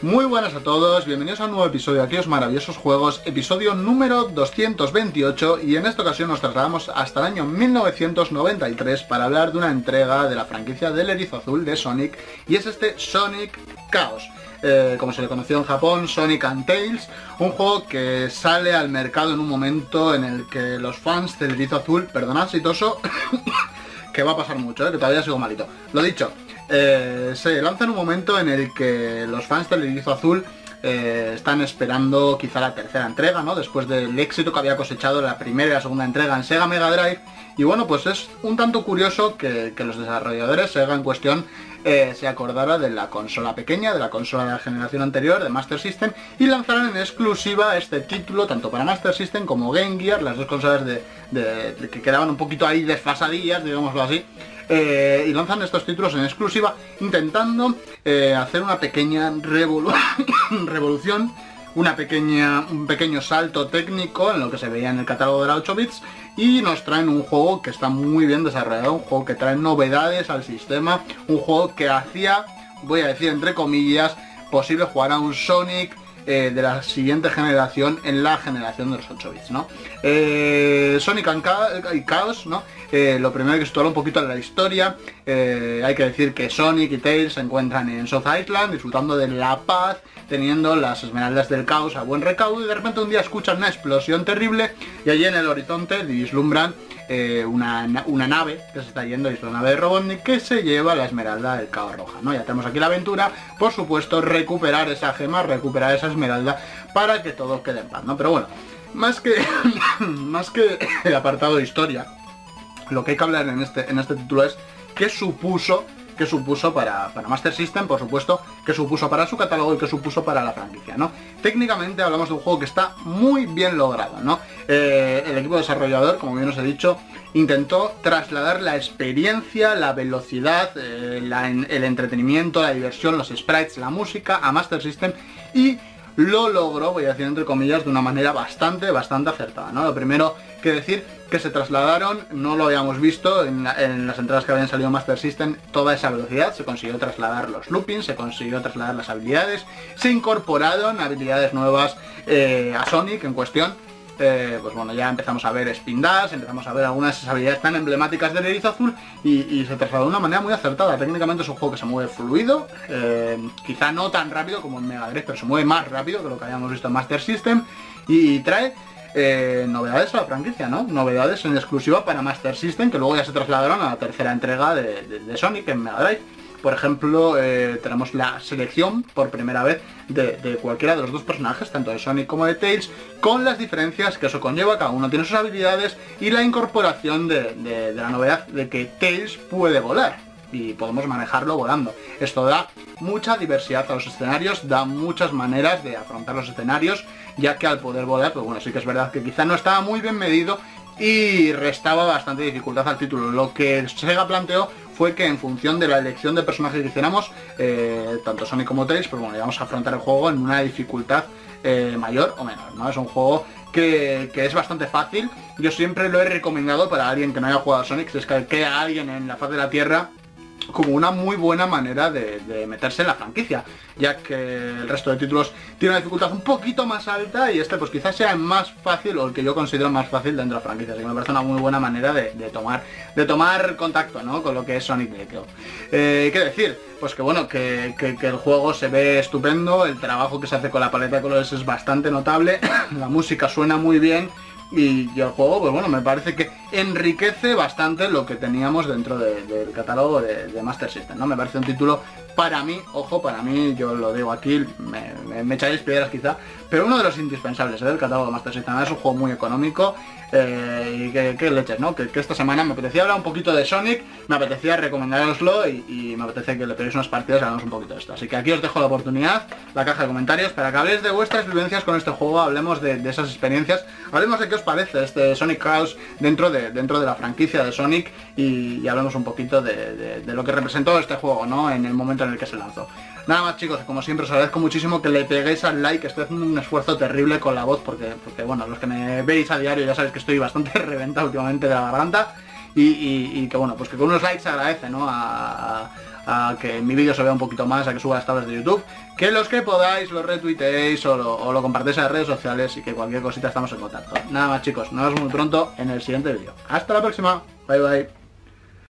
Muy buenas a todos, bienvenidos a un nuevo episodio de Aquellos Maravillosos Juegos, episodio número 228 y en esta ocasión nos trasladamos hasta el año 1993 para hablar de una entrega de la franquicia del Erizo Azul de Sonic y es este Sonic Chaos. Eh, como se le conoció en Japón, Sonic and Tails, un juego que sale al mercado en un momento en el que los fans del Erizo Azul, perdonad si toso, que va a pasar mucho, eh, que todavía sigo malito. Lo dicho, eh, se lanza en un momento en el que los fans del Erizo Azul eh, están esperando quizá la tercera entrega, ¿no? Después del éxito que había cosechado la primera y la segunda entrega en Sega Mega Drive. Y bueno, pues es un tanto curioso que, los desarrolladores, Sega en cuestión, eh, se acordara de la consola pequeña, de la consola de la generación anterior, de Master System, y lanzaran en exclusiva este título, tanto para Master System como Game Gear, las dos consolas de, que quedaban un poquito ahí desfasadillas, digámoslo así, eh, y lanzan estos títulos en exclusiva intentando eh, hacer una pequeña revolución, una pequeña, un pequeño salto técnico en lo que se veía en el catálogo de la 8 bits y nos traen un juego que está muy bien desarrollado, un juego que trae novedades al sistema, un juego que hacía, voy a decir entre comillas, posible jugar a un Sonic eh, de la siguiente generación en la generación de los 8 bits, ¿no? Sonic y Chaos, ¿no? Eh, lo primero que situar un poquito en la historia, eh, hay que decir que Sonic y Tails se encuentran en South Island disfrutando de la paz, teniendo las esmeraldas del caos a buen recaudo y de repente un día escuchan una explosión terrible y allí en el horizonte vislumbran eh, una, nave que se está yendo, es la nave de Robotnik que se lleva la esmeralda del caos roja, ¿no? Ya tenemos aquí la aventura, por supuesto, recuperar esa gema, recuperar esa esmeralda para que todo quede en paz, ¿no? Pero bueno, más que, más que el apartado de historia, lo que hay que hablar en este, en este título es qué supuso qué supuso para, Master System, por supuesto, qué supuso para su catálogo y qué supuso para la franquicia, ¿no? Técnicamente hablamos de un juego que está muy bien logrado, ¿no? Eh, el equipo desarrollador, como bien os he dicho, intentó trasladar la experiencia, la velocidad, eh, el entretenimiento, la diversión, los sprites, la música a Master System y lo logró, voy a decir entre comillas, de una manera bastante, bastante acertada, ¿no? Lo primero que decir que se trasladaron, no lo habíamos visto en, las entradas que habían salido Master System, toda esa velocidad, se consiguió trasladar los loopings, se consiguió trasladar las habilidades, se incorporaron habilidades nuevas eh, a Sonic en cuestión, eh, pues bueno, ya empezamos a ver Spin Dash, empezamos a ver algunas habilidades tan emblemáticas del erizo azul y, se trasladó de una manera muy acertada. Técnicamente es un juego que se mueve fluido, eh, quizá no tan rápido como en Mega Drive, pero se mueve más rápido que lo que habíamos visto en Master System y, trae eh, novedades a la franquicia, ¿no? Novedades en exclusiva para Master System que luego ya se trasladaron a la tercera entrega de, de Sonic en Mega Drive. Por ejemplo, eh, tenemos la selección por primera vez de, cualquiera de los dos personajes, tanto de Sonic como de Tails, con las diferencias que eso conlleva, cada uno tiene sus habilidades y la incorporación de, la novedad de que Tails puede volar y podemos manejarlo volando. Esto da mucha diversidad a los escenarios, da muchas maneras de afrontar los escenarios, ya que al poder volar, pues bueno, sí que es verdad que quizá no estaba muy bien medido y restaba bastante dificultad al título. Lo que Sega planteó fue que en función de la elección de personajes que hiciéramos, eh, tanto Sonic como Tails, pues bueno, íbamos a afrontar el juego en una dificultad eh, mayor o menor, ¿no? Es un juego que, es bastante fácil. Yo siempre lo he recomendado para alguien que no haya jugado a Sonic, es que queda alguien en la faz de la Tierra como una muy buena manera de, meterse en la franquicia, ya que el resto de títulos tiene una dificultad un poquito más alta y este pues quizás sea más fácil o el que yo considero más fácil dentro de la franquicia, así que me parece una muy buena manera de, tomar de tomar contacto ¿no? con lo que es Sonic the eh, ¿Qué decir? Pues que bueno, que el juego se ve estupendo, el trabajo que se hace con la paleta de colores es bastante notable, la música suena muy bien y, el juego, pues bueno, me parece que enriquece bastante lo que teníamos dentro del catálogo de, Master System, ¿no? Me parece un título para mí, ojo, para mí, yo lo digo aquí, me, me, echáis piedras quizá, pero uno de los indispensables ¿eh? del catálogo de Master System es un juego muy económico eh, y que, leches, ¿no? Que, esta semana me apetecía hablar un poquito de Sonic, me apetecía recomendaroslo y, me apetece que le peguéis unas partidas y hablamos un poquito de esto. Así que aquí os dejo la oportunidad, la caja de comentarios, para que habléis de vuestras vivencias con este juego, hablemos de, esas experiencias, hablemos de qué os parece este Sonic Chaos dentro de, dentro de la franquicia de Sonic y, hablemos un poquito de, de, lo que representó este juego, ¿no? En el momento en el que se lanzó. Nada más chicos, como siempre os agradezco muchísimo que le peguéis al like, estoy haciendo un esfuerzo terrible con la voz porque, porque bueno, los que me veis a diario ya sabéis que estoy bastante reventado últimamente de la garganta. y, que bueno, pues que con unos likes agradece, ¿no? A, que mi vídeo se vea un poquito más, a que suba las tablas de YouTube, que los que podáis lo retuiteéis o lo, o lo compartéis en las redes sociales y que cualquier cosita estamos en contacto. Nada más chicos, nos vemos muy pronto en el siguiente vídeo. Hasta la próxima, bye bye.